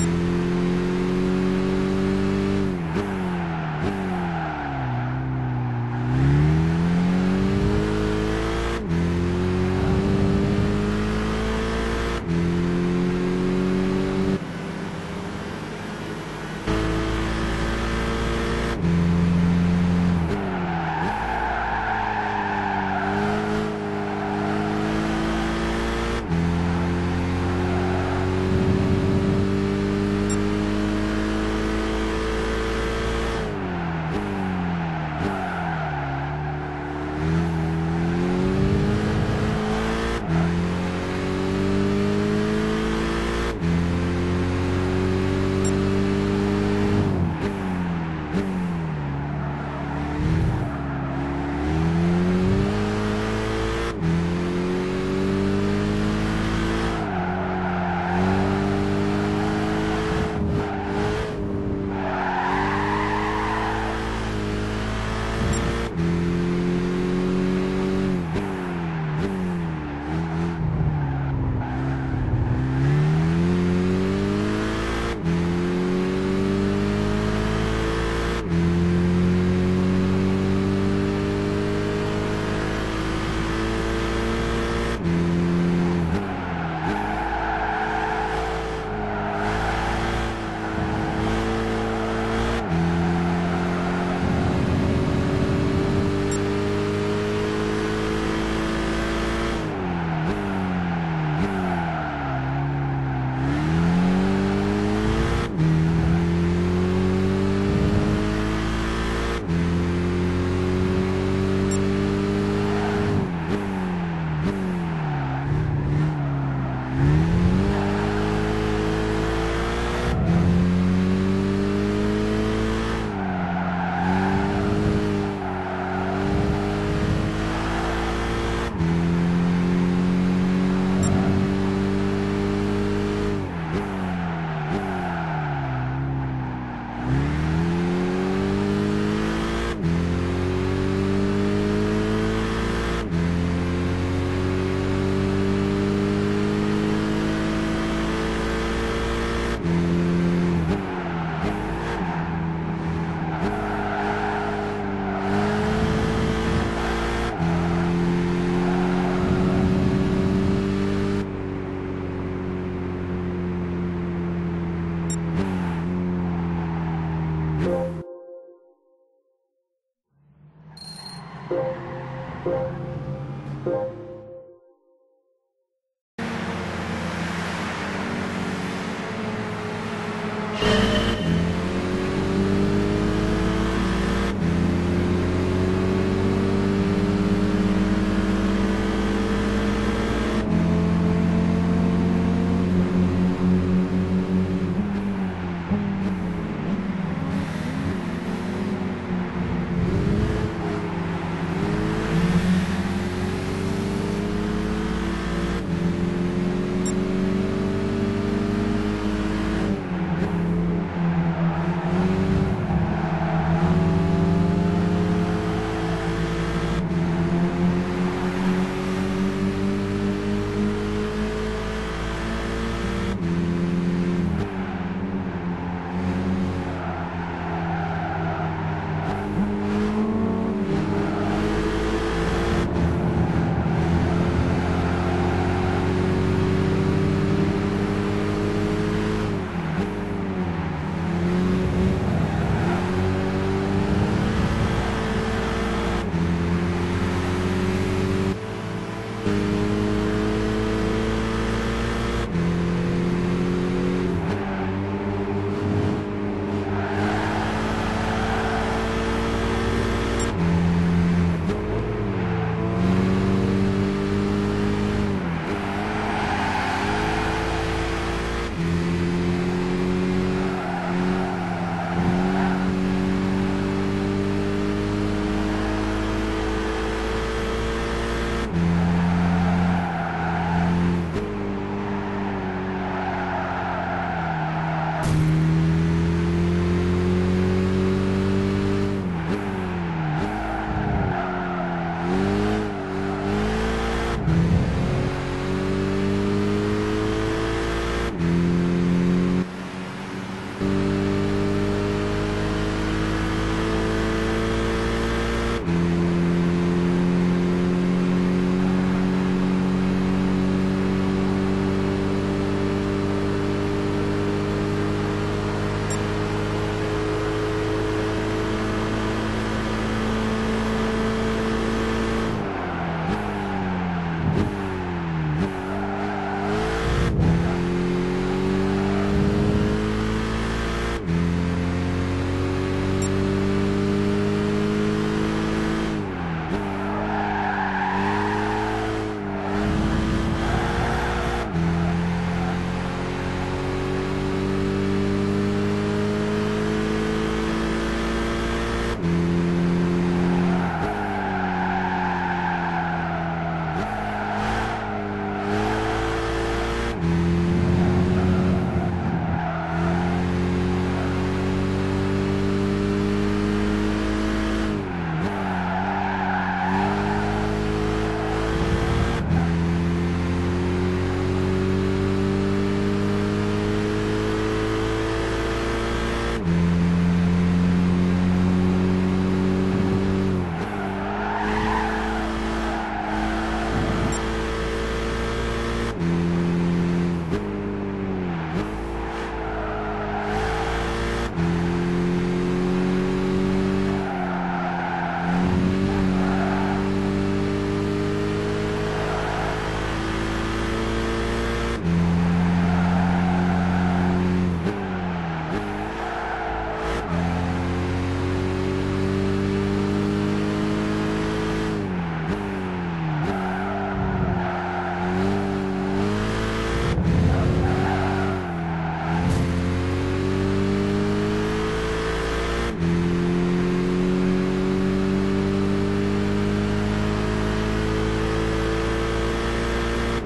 you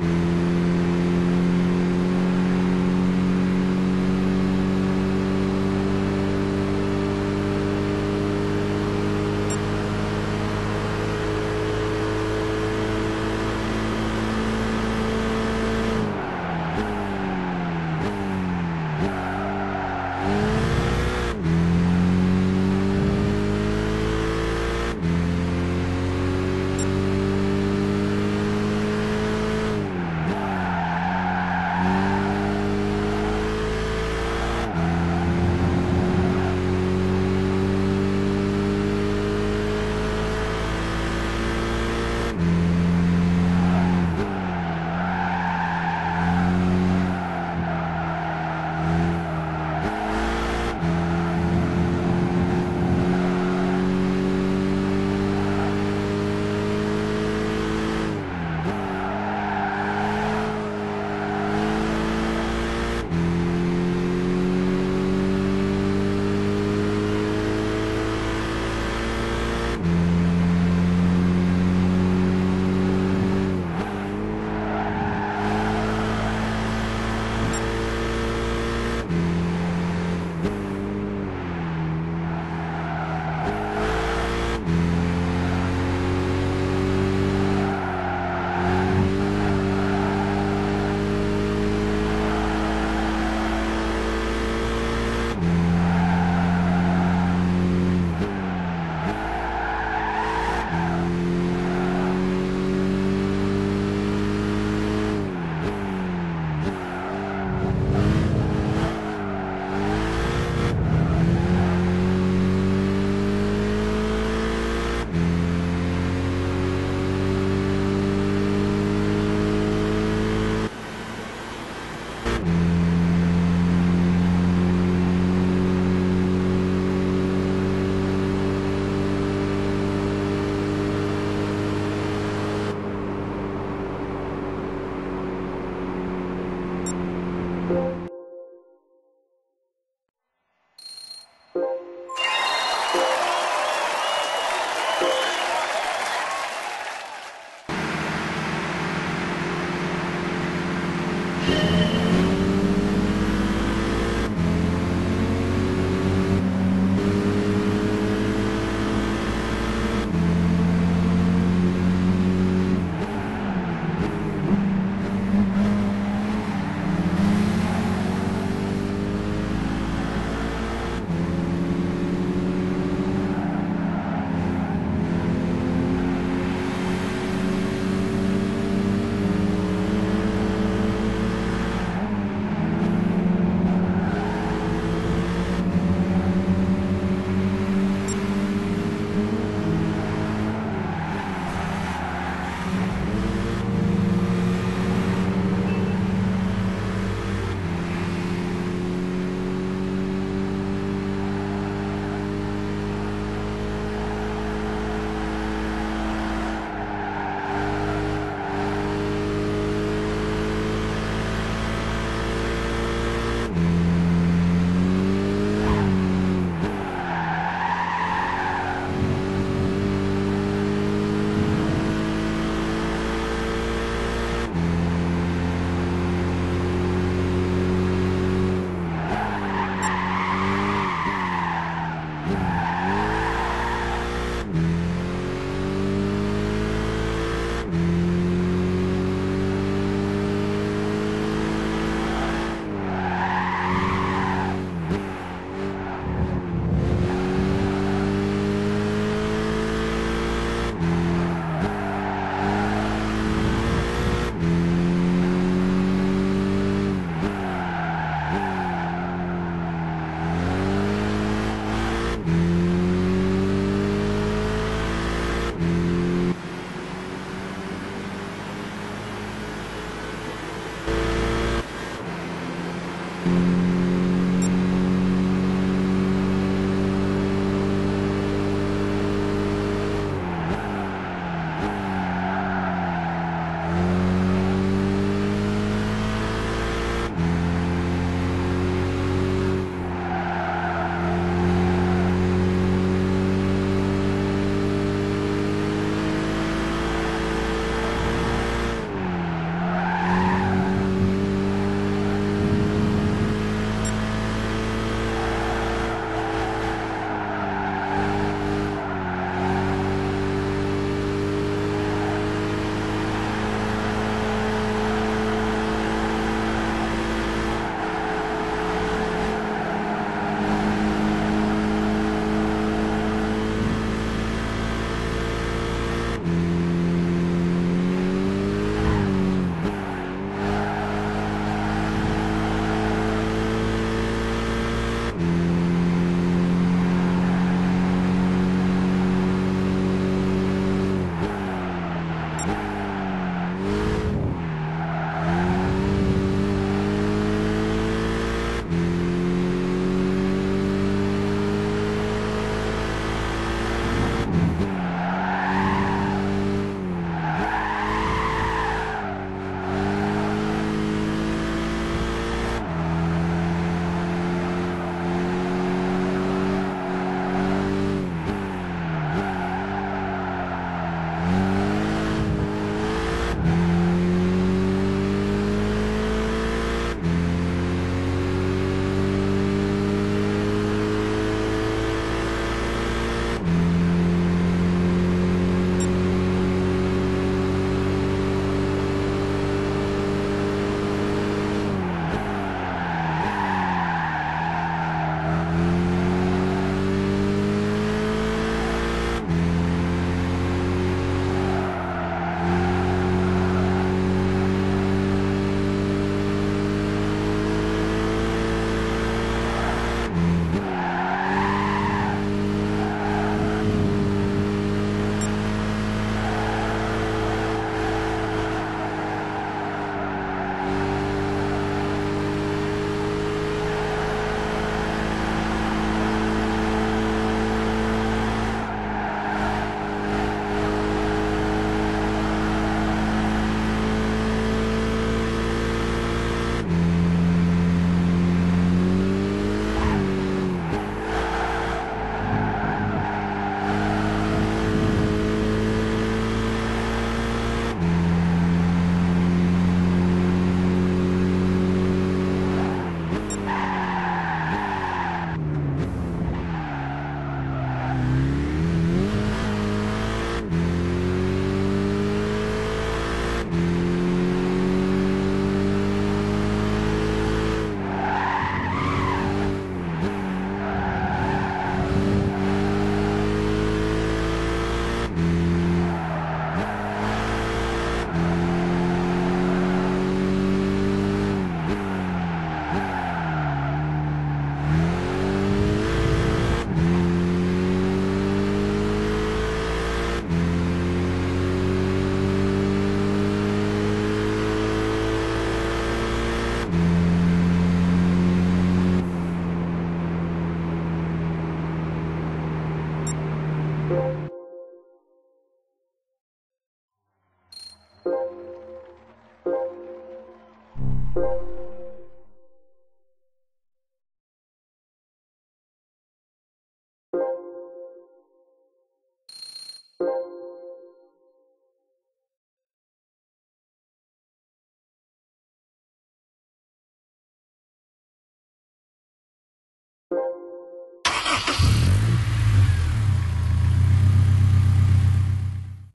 Bye.